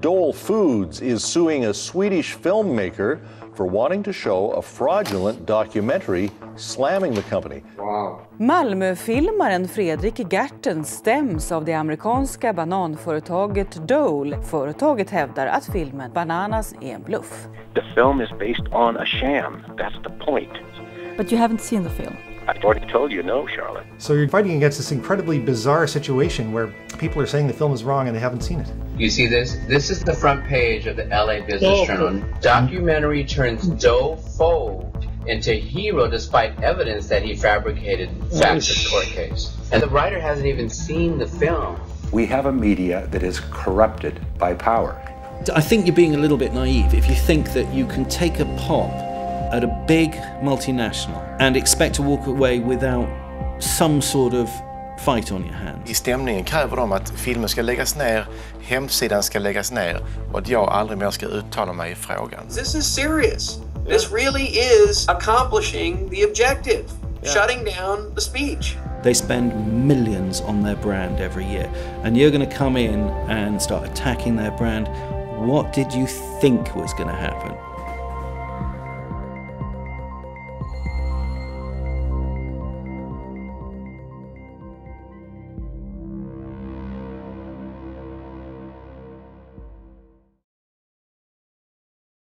Dole Foods is suing a Swedish filmmaker for wanting to show a fraudulent documentary slamming the company. Wow. Malmöfilmaren Fredrik Gerten stäms av det amerikanska bananföretaget Dole. Företaget hävdar att filmen Bananas är en bluff. The film is based on a sham. That's the point. But you haven't seen the film. I've already told you no, Charlotte. So you're fighting against this incredibly bizarre situation where people are saying the film is wrong and they haven't seen it. You see this? This is the front page of the LA Business Journal. Documentary turns Doe Fo into hero despite evidence that he fabricated facts of court case. And the writer hasn't even seen the film. We have a media that is corrupted by power. I think you're being a little bit naive if you think that you can take a pop at a big multinational and expect to walk away without some sort of fight on your hands. I stämningen kräver de att filmen ska läggas ner, hemsidan ska läggas ner och att jag aldrig mer ska uttala mig i frågan. This is serious. This really is accomplishing the objective, shutting down the speech. They spend millions on their brand every year, and you're going to come in and start attacking their brand. What did you think was going to happen?